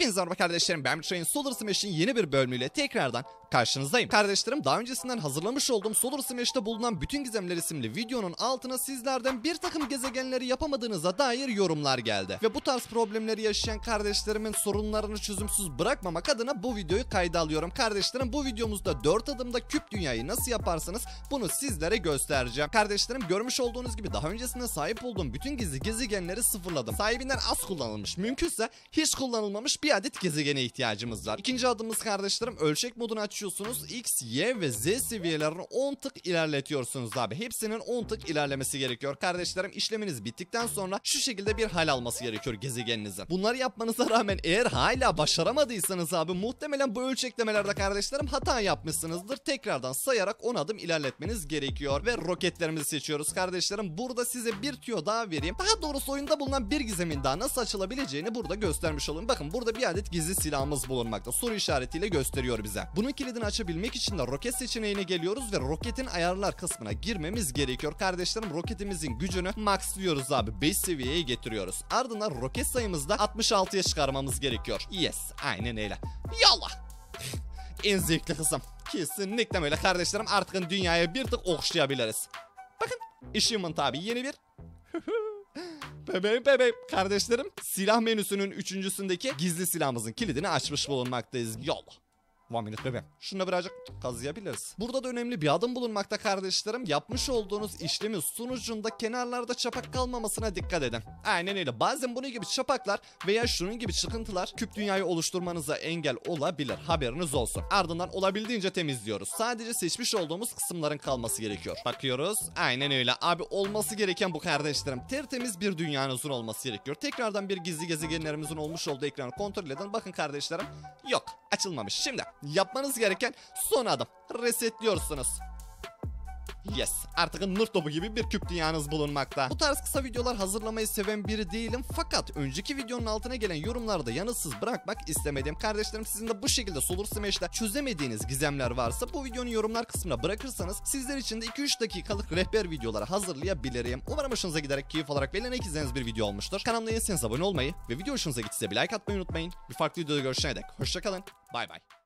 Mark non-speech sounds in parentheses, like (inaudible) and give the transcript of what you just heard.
Hepinize merhaba kardeşlerim ben Train Solar Smash'in yeni bir bölümüyle tekrardan karşınızdayım. Kardeşlerim daha öncesinden hazırlamış olduğum Solar Smash'te bulunan bütün gizemler isimli videonun altına sizlerden bir takım gezegenleri yapamadığınıza dair yorumlar geldi. Ve bu tarz problemleri yaşayan kardeşlerimin sorunlarını çözümsüz bırakmamak adına bu videoyu kayda alıyorum. Kardeşlerim bu videomuzda 4 adımda küp dünyayı nasıl yaparsınız bunu sizlere göstereceğim. Kardeşlerim görmüş olduğunuz gibi daha öncesinde sahip olduğum bütün gizli gezegenleri sıfırladım. Sahibinden az kullanılmış. Mümkünse hiç kullanılmamış bir adet gezegene ihtiyacımız var. İkinci adımımız kardeşlerim ölçek modunu açıyorsunuz. X, Y ve Z seviyelerini 10 tık ilerletiyorsunuz abi. Hepsinin 10 tık ilerlemesi gerekiyor. Kardeşlerim işleminiz bittikten sonra şu şekilde bir hal alması gerekiyor gezegeninizin. Bunları yapmanıza rağmen eğer hala başaramadıysanız abi muhtemelen bu ölçeklemelerde kardeşlerim hata yapmışsınızdır. Tekrardan sayarak 10 adım ilerletmeniz gerekiyor. Ve roketlerimizi seçiyoruz kardeşlerim. Burada size bir tüyo daha vereyim. Daha doğrusu oyunda bulunan bir gizemin daha nasıl açılabileceğini burada göstermiş olayım. Bakın burada bir adet gizli silahımız bulunmakta. Soru işaretiyle gösteriyor bize. Bunun kilidini açabilmek için de roket seçeneğine geliyoruz ve roketin ayarlar kısmına girmemiz gerekiyor. Kardeşlerim roketimizin gücünü maxlıyoruz abi. 5 seviyeye getiriyoruz. Ardından roket sayımızda 66'ya çıkarmamız gerekiyor. Yes aynen öyle. Yallah. en zevkli kısım. Kesinlikle öyle kardeşlerim artık dünyaya bir tık okşayabiliriz. Bakın Achievement abi yeni bir (laughs) Bebeğim bebeğim kardeşlerim silah menüsünün üçüncüsündeki gizli silahımızın kilidini açmış bulunmaktayız. Yol. Minute bebeğim. Şunu birazcık kazıyabiliriz. Burada da önemli bir adım bulunmakta kardeşlerim. Yapmış olduğunuz işlemin sonucunda kenarlarda çapak kalmamasına dikkat edin. Aynen öyle. Bazen bunun gibi çapaklar veya şunun gibi çıkıntılar küp dünyayı oluşturmanıza engel olabilir. Haberiniz olsun. Ardından olabildiğince temizliyoruz. Sadece seçmiş olduğumuz kısımların kalması gerekiyor. Bakıyoruz. Aynen öyle. Abi olması gereken bu kardeşlerim. Tertemiz bir dünyanızın olması gerekiyor. Tekrardan bir gizli gezegenlerimizin olmuş olduğu ekranı kontrol edin. Bakın kardeşlerim. Yok. Açılmamış. Şimdi yapmanız gereken son adım. Resetliyorsunuz. Yes. Artık nur topu gibi bir küp dünyanız bulunmakta. Bu tarz kısa videolar hazırlamayı seven biri değilim. Fakat önceki videonun altına gelen yorumlarda yanıtsız bırakmak istemedim. Kardeşlerim sizin de bu şekilde Solar Smash'te çözemediğiniz gizemler varsa bu videonun yorumlar kısmına bırakırsanız sizler için de 2-3 dakikalık rehber videoları hazırlayabilirim. Umarım hoşunuza giderek keyif olarak beğenerek izlediğiniz bir video olmuştur. Kanalıma yeniyseniz abone olmayı ve video hoşunuza gittiyse bir like atmayı unutmayın. Bir farklı videoda görüşene dek hoşçakalın. Bay bay.